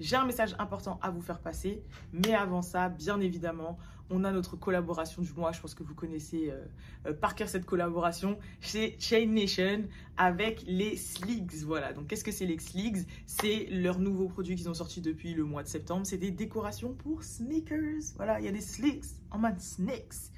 j'ai un message important à vous faire passer. Mais avant ça, bien évidemment, on a notre collaboration du mois. Je pense que vous connaissez euh, euh, par cœur cette collaboration chez Chain Nation avec les Sligs. Voilà, donc qu'est-ce que c'est les Sligs C'est leur nouveau produit qu'ils ont sorti depuis le mois de septembre. C'est des décorations pour sneakers. Voilà, il y a des Sligs en mode snakes.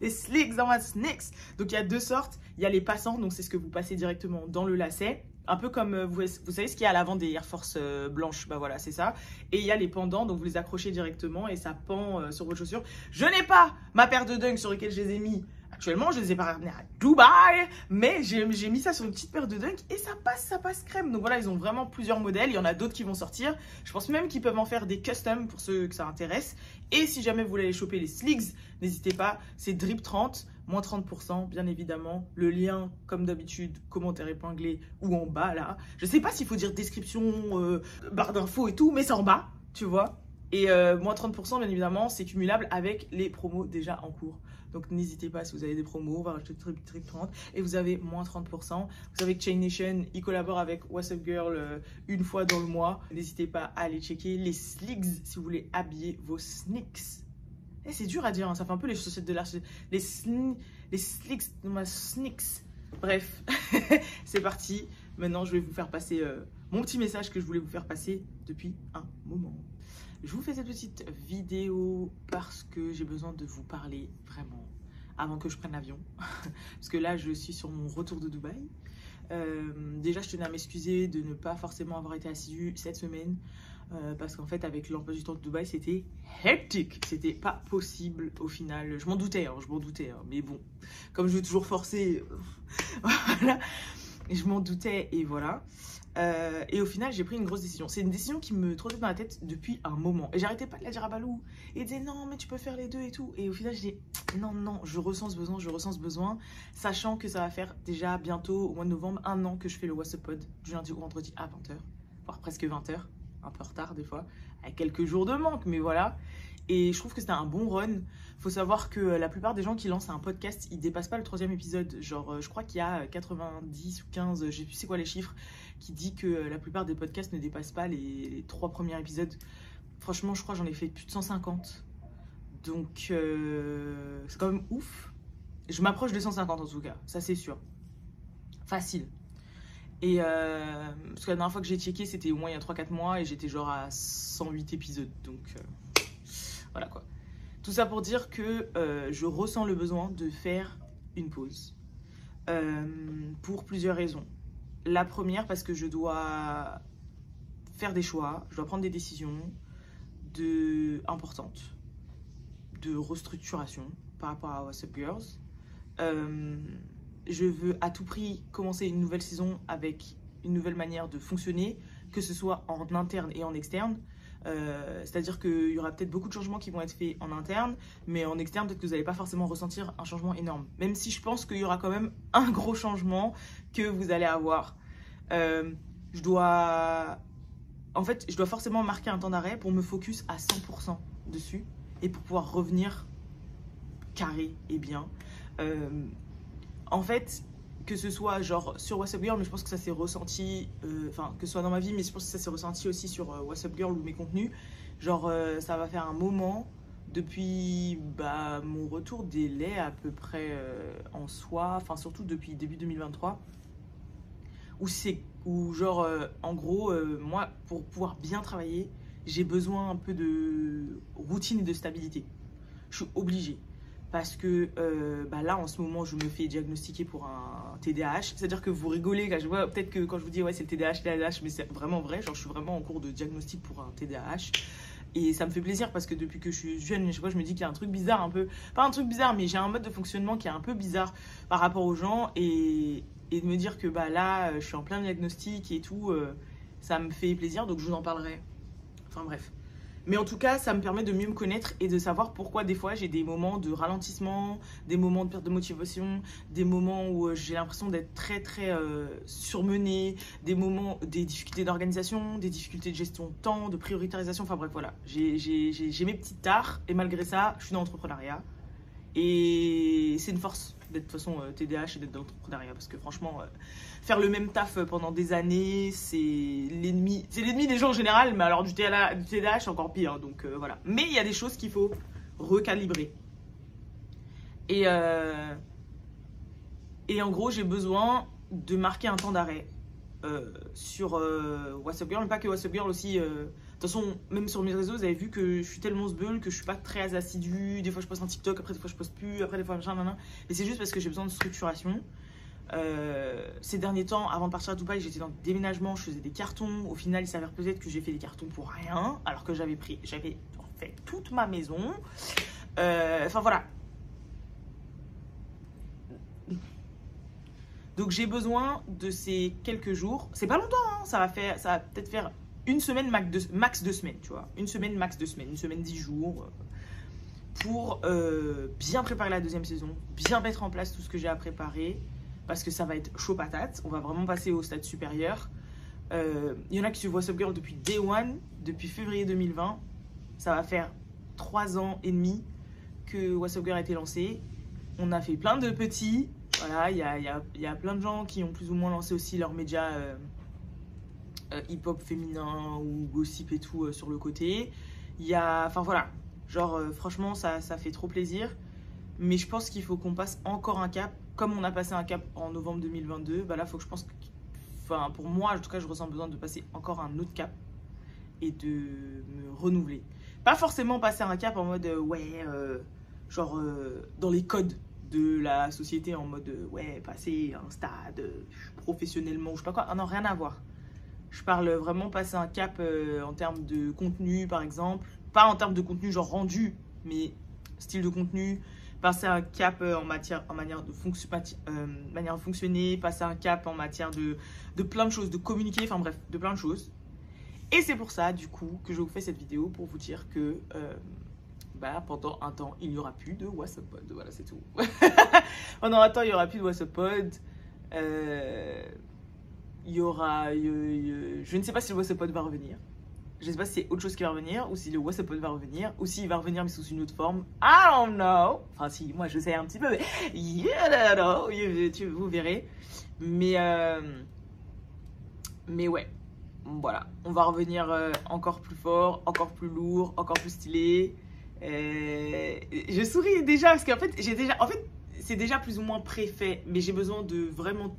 les sligs en mode snakes. Donc il y a deux sortes. Il y a les passants, donc c'est ce que vous passez directement dans le lacet. Un peu comme, euh, vous, savez ce qu'il y a à l'avant des Air Force euh, blanches, bah voilà, c'est ça. Et il y a les pendants, donc vous les accrochez directement et ça pend euh, sur votre chaussure. Je n'ai pas ma paire de dunks sur lesquelles je les ai mis actuellement, je les ai pas ramenés à Dubaï, mais j'ai mis ça sur une petite paire de dunks et ça passe, ça passe crème. Donc voilà, ils ont vraiment plusieurs modèles, il y en a d'autres qui vont sortir. Je pense même qu'ils peuvent en faire des custom pour ceux que ça intéresse. Et si jamais vous voulez aller choper les Sligs, n'hésitez pas, c'est Drip 30 moins 30%, bien évidemment. Le lien, comme d'habitude, commentaire épinglé ou en bas, là. Je sais pas s'il faut dire description, euh, barre d'infos et tout, mais c'est en bas, tu vois. Et euh, moins 30%, bien évidemment, c'est cumulable avec les promos déjà en cours. Donc n'hésitez pas si vous avez des promos, on va rajouter Trip, Trip 30% et vous avez moins 30%. Vous savez que Chain Nation, il collabore avec What's Up Girl euh, une fois dans le mois. N'hésitez pas à aller checker les sligs si vous voulez habiller vos sneaks. Eh, c'est dur à dire, hein. ça fait un peu les chaussettes de l'arche. Les, les slicks, ma sneaks. Bref, c'est parti. Maintenant, je vais vous faire passer euh, mon petit message que je voulais vous faire passer depuis un moment. Je vous fais cette petite vidéo parce que j'ai besoin de vous parler vraiment avant que je prenne l'avion. parce que là, je suis sur mon retour de Dubaï. Euh, déjà, je tenais à m'excuser de ne pas forcément avoir été assidue cette semaine. Euh, parce qu'en fait, avec l'emploi du temps de Dubaï, c'était hectique. C'était pas possible au final. Je m'en doutais, hein, je m'en doutais. Hein. mais bon, comme je veux toujours forcer, voilà. Je m'en doutais et voilà. Euh, et au final, j'ai pris une grosse décision. C'est une décision qui me trottait dans la tête depuis un moment. Et j'arrêtais pas de la dire à Balou. Il disait non, mais tu peux faire les deux et tout. Et au final, je dis non, non, je ressens ce besoin, je ressens ce besoin. Sachant que ça va faire déjà bientôt, au mois de novembre, un an que je fais le WhatsApp Pod du lundi au vendredi à 20h, voire presque 20h un peu retard des fois, avec quelques jours de manque, mais voilà. Et je trouve que c'était un bon run. Faut savoir que la plupart des gens qui lancent un podcast, ils dépassent pas le troisième épisode. Genre, euh, je crois qu'il y a 90 ou 15, je sais plus c'est quoi les chiffres, qui dit que la plupart des podcasts ne dépassent pas les, trois premiers épisodes. Franchement, je crois j'en ai fait plus de 150. Donc, euh, c'est quand même ouf. Je m'approche de 150 en tout cas, ça c'est sûr. Facile. Et euh, parce que la dernière fois que j'ai checké, c'était au moins il y a 3-4 mois et j'étais genre à 108 épisodes. Donc euh, voilà quoi. Tout ça pour dire que euh, je ressens le besoin de faire une pause. pour plusieurs raisons. La première, parce que je dois faire des choix, je dois prendre des décisions de... importantes de restructuration par rapport à WhatsApp Girls je veux à tout prix commencer une nouvelle saison avec une nouvelle manière de fonctionner, que ce soit en interne et en externe. Euh, c'est-à-dire qu'il y aura peut-être beaucoup de changements qui vont être faits en interne, mais en externe, peut-être que vous n'allez pas forcément ressentir un changement énorme. Même si je pense qu'il y aura quand même un gros changement que vous allez avoir. Euh, je dois... En fait, je dois forcément marquer un temps d'arrêt pour me focus à 100% dessus et pour pouvoir revenir carré et bien. Euh, en fait, que ce soit genre sur WhatsApp Girl, mais je pense que ça s'est ressenti, euh, enfin que ce soit dans ma vie, mais je pense que ça s'est ressenti aussi sur euh, WhatsApp Girl ou mes contenus. Genre, euh, ça va faire un moment depuis bah, mon retour des laits à peu près en soi, enfin surtout depuis début 2023, où c'est, où genre, en gros, moi, pour pouvoir bien travailler, j'ai besoin un peu de routine et de stabilité. Je suis obligée parce que euh, bah là en ce moment je me fais diagnostiquer pour un TDAH c'est à dire que vous rigolez je vois peut-être que quand je vous dis ouais c'est le TDAH TDAH mais c'est vraiment vrai je suis vraiment en cours de diagnostic pour un TDAH et ça me fait plaisir parce que depuis que je suis jeune je, je me dis qu'il y a un truc bizarre un peu pas un truc bizarre mais j'ai un mode de fonctionnement qui est un peu bizarre par rapport aux gens. Et, de me dire que bah là je suis en plein diagnostic et tout euh, ça me fait plaisir donc je vous en parlerai. Enfin bref mais en tout cas, ça me permet de mieux me connaître et de savoir pourquoi des fois j'ai des moments de ralentissement, des moments de perte de motivation, des moments où euh, j'ai l'impression d'être très très euh, surmenée, des moments, des difficultés d'organisation, des difficultés de gestion de temps, de prioritarisation, enfin bref voilà. J'ai mes petites tares et malgré ça, je suis dans l'entrepreneuriat et c'est une force d'être de toute façon TDAH et d'être dans l'entrepreneuriat. Parce que franchement, faire le même taf pendant des années, c'est l'ennemi. C'est l'ennemi des gens en général, mais alors du TDAH, c'est encore pire. Donc voilà. Mais il y a des choses qu'il faut recalibrer. Et, en gros, j'ai besoin de marquer un temps d'arrêt euh, sur euh, WhatsApp Girl, pas que WhatsApp Girl aussi. Euh, de toute façon, même sur mes réseaux, vous avez vu que je suis tellement sbeul que je suis pas très assidue. Des fois, je poste un TikTok, après, des fois, je poste plus, après, des fois, machin, nan, Et c'est juste parce que j'ai besoin de structuration. ces derniers temps, avant de partir à Dubaï, j'étais dans le déménagement, je faisais des cartons. Au final, il s'avère peut-être que j'ai fait des cartons pour rien, alors que j'avais pris, j'avais fait toute ma maison. Enfin voilà, Donc j'ai besoin de ces quelques jours. C'est pas longtemps, hein. ça va faire, ça va peut-être faire une semaine max deux, semaines, tu vois. Une semaine max deux semaines, une semaine dix jours euh, pour euh, bien préparer la deuxième saison, bien mettre en place tout ce que j'ai à préparer parce que ça va être chaud patate. On va vraiment passer au stade supérieur. Euh, il y en a qui suivent What's Up Girl depuis Day One, depuis février 2020. Ça va faire trois ans et demi que What's Up Girl a été lancé. On a fait plein de petits, voilà, il y a, y, a, y a, plein de gens qui ont plus ou moins lancé aussi leurs médias euh, euh, hip-hop féminin ou gossip et tout euh, sur le côté. Il y a, enfin voilà, genre franchement ça, ça fait trop plaisir. Mais je pense qu'il faut qu'on passe encore un cap. Comme on a passé un cap en novembre 2022, bah là, faut que je pense enfin pour moi en tout cas, je ressens besoin de passer encore un autre cap et de me renouveler. Pas forcément passer un cap en mode ouais, genre dans les codes de la société en mode ouais, passer un stade euh, professionnellement, je sais pas quoi. Ah non, rien à voir. Je parle vraiment passer un cap euh, en termes de contenu, par exemple. Pas en termes de contenu genre rendu, mais style de contenu. Passer un cap euh, en, matière, en manière, de manière fonctionner. Passer un cap en matière de, de plein de choses, de communiquer, enfin bref, de plein de choses. Et c'est pour ça, du coup, que je vous fais cette vidéo pour vous dire que bah, pendant un temps, il n'y aura plus de WhatsApp Pod. Voilà, c'est tout. pendant un temps, il n'y aura plus de WhatsApp Pod. Euh, il y aura. je ne sais pas si le WhatsApp Pod va revenir. Je ne sais pas si c'est autre chose qui va revenir, ou si le WhatsApp Pod va revenir, ou s'il va revenir mais sous une autre forme. I don't know. Enfin, si, moi je sais un petit peu, mais. Yeah, know. vous verrez. Mais. Euh, mais ouais. Voilà. On va revenir euh, encore plus fort, encore plus lourd, encore plus stylé. Euh, je souris déjà parce qu'en fait, j'ai déjà, en fait, c'est déjà plus ou moins préfait, mais j'ai besoin de vraiment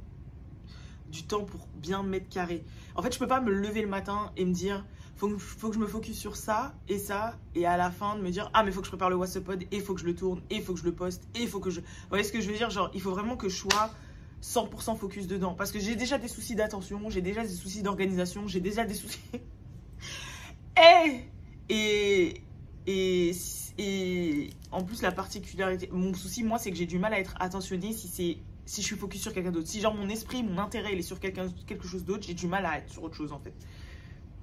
du temps pour bien mettre carré. En fait, je peux pas me lever le matin et me dire faut, faut que je me focus sur ça et ça, et à la fin de me dire ah mais faut que je prépare le WhatsApp et faut que je le tourne, et faut que je le poste, et faut que je. Vous voyez ce que je veux dire? Genre, il faut vraiment que je sois 100% focus dedans. Parce que j'ai déjà des soucis d'attention, j'ai déjà des soucis d'organisation, j'ai déjà des soucis. et, et, et, en plus, la particularité, mon souci, moi, c'est que j'ai du mal à être attentionné si c'est si je suis focus sur quelqu'un d'autre. Si genre mon esprit, mon intérêt, il est sur quelqu'un quelque chose d'autre, j'ai du mal à être sur autre chose en fait.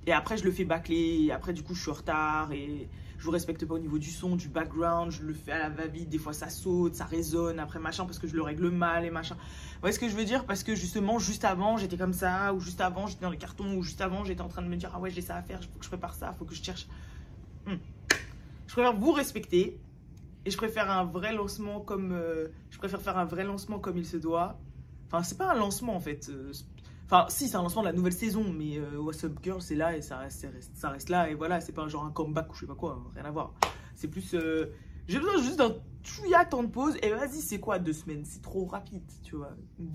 Et après, je le fais bâcler, et après, du coup, je suis en retard, et je vous respecte pas au niveau du son, du background, je le fais à la va-vite, des fois ça saute, ça résonne, après machin, parce que je le règle mal et machin. Vous voyez ce que je veux dire? Parce que justement, juste avant, j'étais comme ça, ou juste avant, j'étais dans les cartons, ou juste avant, j'étais en train de me dire, ah ouais, j'ai ça à faire, il faut que je prépare ça, il faut que je cherche. Hmm. Je préfère vous respecter et je préfère un vrai lancement comme euh, je préfère faire un vrai lancement comme il se doit. Enfin, c'est pas un lancement en fait. Euh, enfin, si, c'est un lancement de la nouvelle saison, mais euh, What's Up Girl, c'est là et ça reste, ça reste là. Et voilà, c'est pas genre un comeback ou je sais pas quoi, rien à voir. C'est plus. J'ai besoin juste d'un a temps de pause. Et vas-y, c'est quoi deux semaines? C'est trop rapide, tu vois.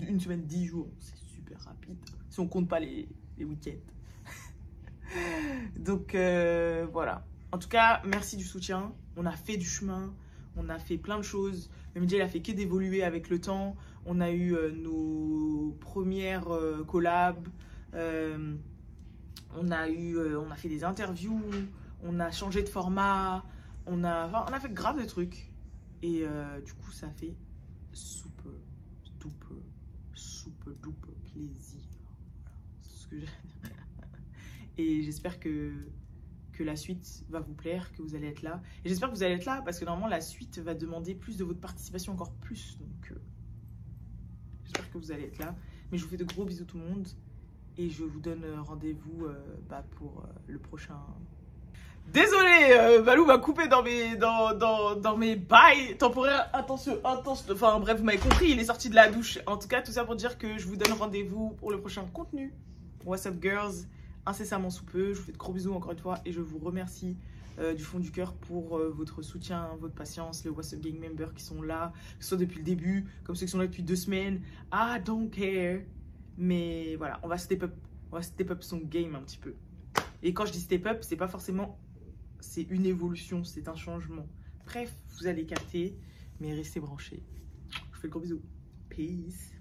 Une semaine, dix jours, c'est super rapide. Si on compte pas les week-ends. Donc voilà. En tout cas, merci du soutien. On a fait du chemin, on a fait plein de choses. Le média, il a fait que d'évoluer avec le temps. On a eu euh, nos premières euh, collabs. Euh, on a eu, on a fait des interviews. On a changé de format. On a, on a fait grave de trucs. Et du coup, ça fait soupe, doupe, soupe, doupe, plaisir. C'est ce que j'ai. Et j'espère que que la suite va vous plaire, que vous allez être là. Et j'espère que vous allez être là parce que normalement la suite va demander plus de votre participation, encore plus. Donc euh, j'espère que vous allez être là. Mais je vous fais de gros bisous tout le monde et je vous donne rendez-vous euh, bah, pour euh, le prochain Désolé, euh, Valou m'a coupé dans mes, dans, dans, dans mes bails temporaires. Attention, attention. Enfin bref, vous m'avez compris, il est sorti de la douche. En tout cas, tout ça pour dire que je vous donne rendez-vous pour le prochain contenu. What's up girls? Incessamment sous peu. Je vous fais de gros bisous encore une fois et je vous remercie euh, du fond du cœur pour euh, votre soutien, votre patience, les What's up Gang members qui sont là, que ce soit depuis le début, comme ceux qui sont là depuis deux semaines. I don't care. Mais voilà, on va step up, on va step up son game un petit peu. Et quand je dis step up, c'est pas forcément c'est une évolution, c'est un changement. Bref, vous allez capter, mais restez branchés. Je vous fais de gros bisous. Peace.